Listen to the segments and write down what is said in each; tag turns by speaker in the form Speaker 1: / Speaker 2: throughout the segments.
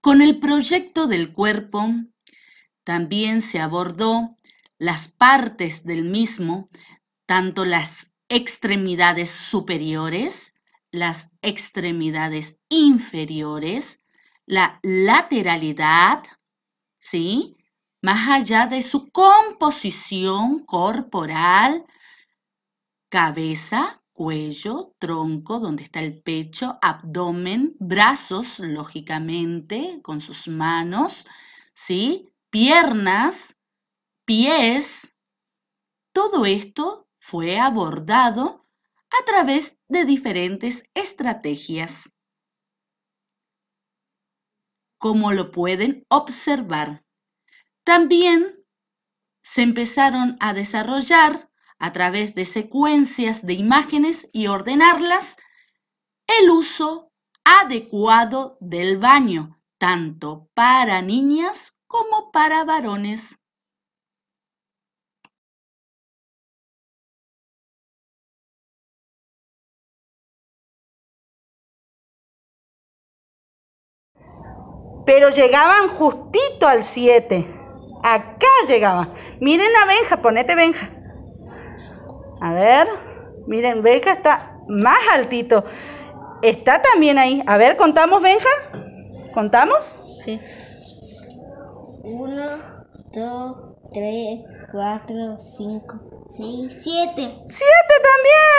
Speaker 1: Con el proyecto del cuerpo también se abordó las partes del mismo, tanto las extremidades superiores, las extremidades inferiores, la lateralidad, ¿sí? Más allá de su composición corporal, cabeza, cuello, tronco, donde está el pecho, abdomen, brazos, lógicamente, con sus manos, ¿sí? Piernas, pies. Todo esto fue abordado a través de diferentes estrategias. Como lo pueden observar, también se empezaron a desarrollar a través de secuencias de imágenes y ordenarlas el uso adecuado del baño, tanto para niñas como para varones.
Speaker 2: Pero llegaban justito al 7. Acá llegaban. Miren a Benja, ponete Benja. A ver, miren, Benja está más altito. Está también ahí. A ver, ¿contamos, Benja? ¿Contamos?
Speaker 3: Sí. Uno, dos, tres, cuatro, cinco, seis, siete.
Speaker 2: ¡Siete también!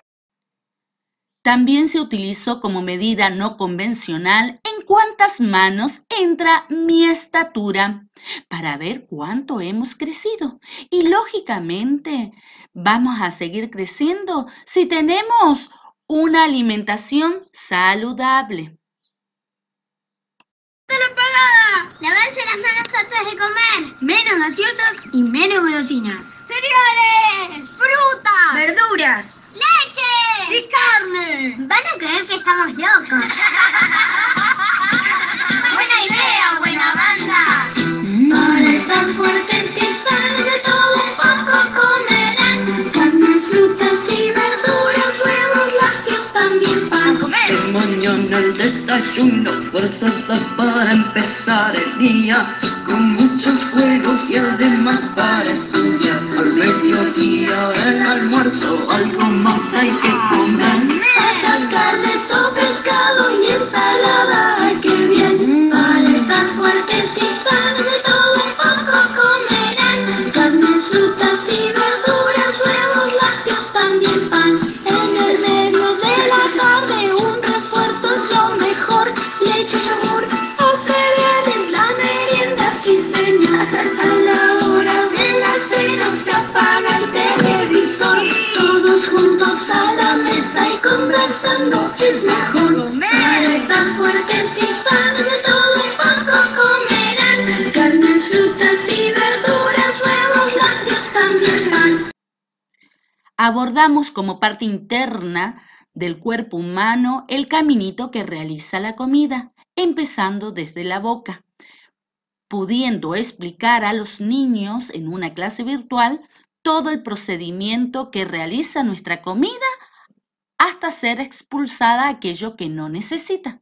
Speaker 1: También se utilizó como medida no convencional en cuántas manos entra mi estatura para ver cuánto hemos crecido. Y lógicamente vamos a seguir creciendo si tenemos una alimentación saludable.
Speaker 3: Lavarse las manos antes de comer.
Speaker 4: Menos gaseosas y menos golosinas.
Speaker 3: Cereales.
Speaker 4: Frutas. Verduras.
Speaker 3: Leche.
Speaker 4: Y carne.
Speaker 3: Van a creer que estamos locos.
Speaker 4: Banda.
Speaker 5: Para estar fuertes y estar de todo un poco comerán carnes, frutas y verduras, huevos, lácteos, también pan.
Speaker 4: Comer.
Speaker 6: Mañana el desayuno, fuerzas para empezar el día, con muchos juegos y además para estudiar. Al mediodía el almuerzo, algo más hay que comer.
Speaker 5: Patas, carnes o pescado
Speaker 1: Abordamos como parte interna del cuerpo humano el caminito que realiza la comida, empezando desde la boca, pudiendo explicar a los niños en una clase virtual todo el procedimiento que realiza nuestra comida hasta ser expulsada aquello que no necesita.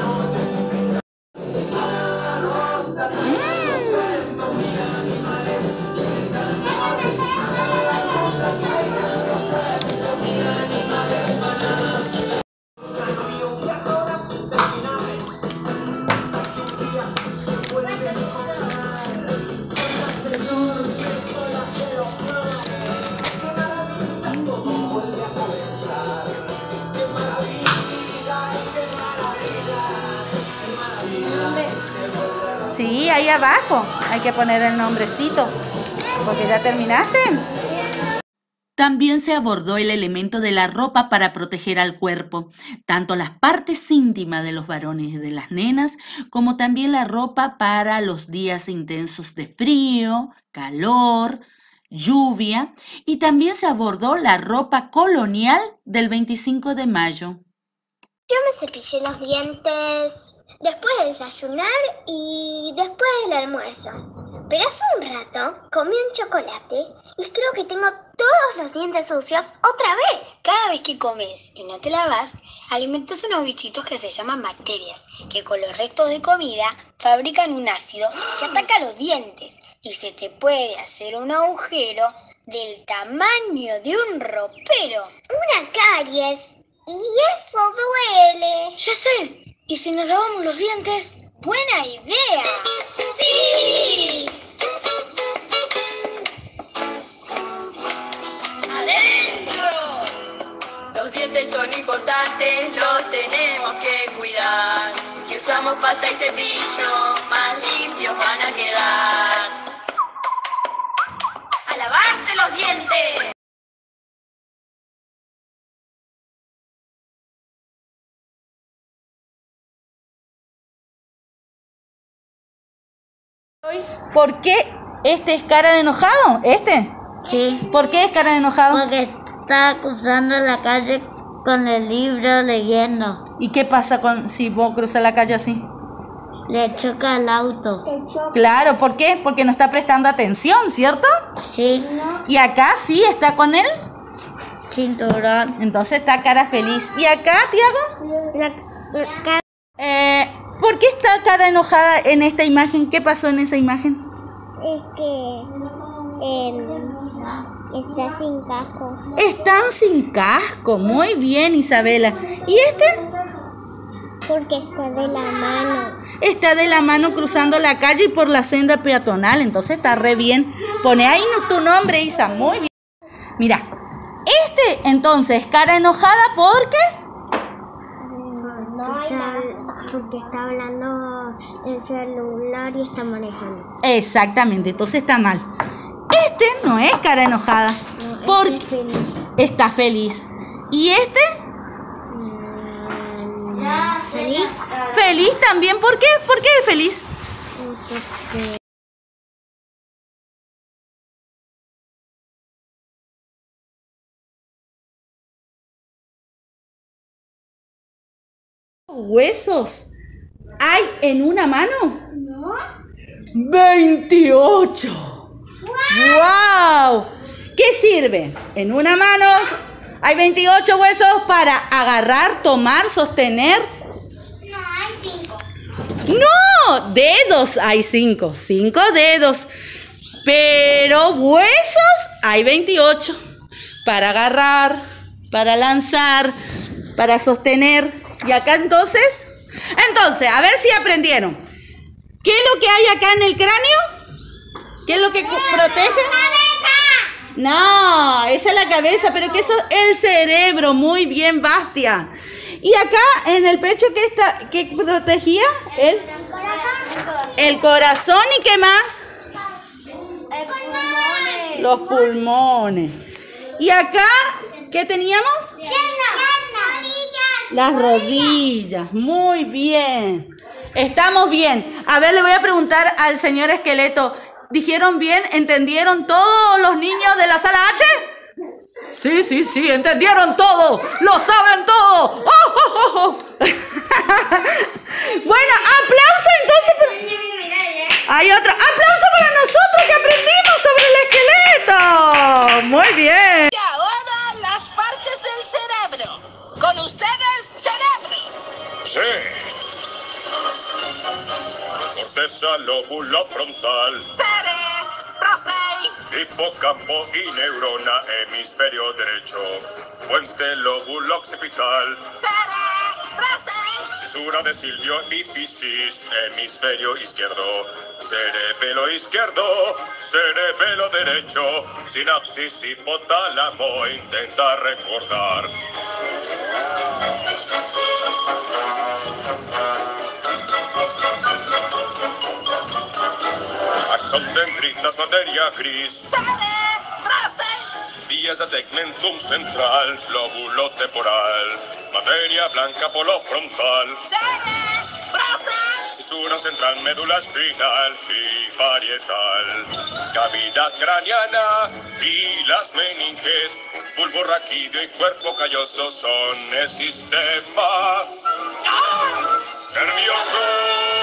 Speaker 2: Sí, ahí abajo hay que poner el nombrecito. Porque ya terminaste.
Speaker 1: También se abordó el elemento de la ropa para proteger al cuerpo, tanto las partes íntimas de los varones y de las nenas, como también la ropa para los días intensos de frío, calor, lluvia y también se abordó la ropa colonial del 25 de mayo.
Speaker 3: Yo me cepillé los dientes después de desayunar y después del almuerzo. Pero hace un rato comí un chocolate y creo que tengo todos los dientes sucios otra vez.
Speaker 7: Cada vez que comes y no te lavas, alimentas unos bichitos que se llaman bacterias, que con los restos de comida fabrican un ácido que ataca los dientes y se te puede hacer un agujero del tamaño de un ropero.
Speaker 3: Una caries. Y eso duele.
Speaker 7: Ya sé, y si nos lavamos los dientes, buena idea.
Speaker 3: ¡Sí!
Speaker 6: ¡Adentro! Los dientes son importantes, los tenemos que cuidar. Si usamos pasta y cepillo, más limpios van a quedar.
Speaker 2: ¿Por qué este es cara de enojado? ¿Este?
Speaker 8: Sí,
Speaker 2: ¿Por qué es cara de enojado?
Speaker 8: porque está cruzando la calle con el libro leyendo.
Speaker 2: ¿Y qué pasa con si vos cruzas la calle así?
Speaker 8: Le choca el auto.
Speaker 2: Claro, ¿por qué? Porque no está prestando atención, ¿cierto?
Speaker 8: Sí,
Speaker 2: Y acá sí está con él,
Speaker 8: cinturón.
Speaker 2: entonces está cara feliz. ¿Y acá, Tiago?
Speaker 3: La, la
Speaker 2: ¿Por qué está cara enojada en esta imagen? ¿Qué pasó en esa imagen?
Speaker 3: es que em, está sin casco.
Speaker 2: Están sin casco. Muy bien, Isabela. ¿Y este?
Speaker 3: Porque está de la mano.
Speaker 2: Está de la mano cruzando la calle y por la senda peatonal. Entonces está re bien. Pone ahí tu nombre, Isa. Muy bien. Mira. Este, entonces, cara enojada porque...
Speaker 3: No hay Porque está hablando el celular y está manejando.
Speaker 2: Exactamente, entonces está mal. Este no es cara enojada. Porque está feliz. ¿Y este?
Speaker 3: ¿Feliz?
Speaker 2: Feliz también. ¿Por qué? ¿Por qué es feliz? ¿Huesos hay en una mano?
Speaker 3: No.
Speaker 2: 28. ¡Wow! ¿Qué sirve? En una mano hay 28 huesos para agarrar, tomar, sostener.
Speaker 3: No, hay cinco.
Speaker 2: No, dedos hay 5, 5 dedos. Pero huesos hay 28 para agarrar, para lanzar, para sostener. Y acá entonces, entonces, a ver si aprendieron. ¿Qué es lo que hay acá en el cráneo? ¿Qué es lo que protege? No, esa es la cabeza, pero que eso es el cerebro. Muy bien, Bastian. Y acá en el pecho, ¿qué, está, qué protegía? El, el corazón y qué más? Los pulmones. ¿Y acá qué teníamos? Las rodillas. Muy bien. Estamos bien. A ver, le voy a preguntar al señor esqueleto. ¿Dijeron bien? ¿Entendieron todos los niños de la sala H? Sí, sí, sí, entendieron todo. Lo saben todo. ¡Oh, oh, oh, oh! bueno, aplauso entonces. Hay otro. Aplauso para nosotros que aprendimos sobre el esqueleto. Muy bien.
Speaker 9: Corteza, lóbulo frontal,
Speaker 10: Cerebrosei.
Speaker 9: hipocampo y neurona, hemisferio derecho, puente lóbulo occipital,
Speaker 10: Cerebrosei.
Speaker 9: fisura de Silvio y Fisis, hemisferio izquierdo, cerebelo izquierdo, cerebelo derecho, sinapsis hipotálamo, intenta recordar. Dendritas, materia gris, vías de tegmentum central, lóbulo temporal, materia blanca, polo frontal. Mesura central, médula espinal y parietal. Cavidad craneana y las meninges. Bulbo raquídeo y cuerpo calloso son el sistema nervioso.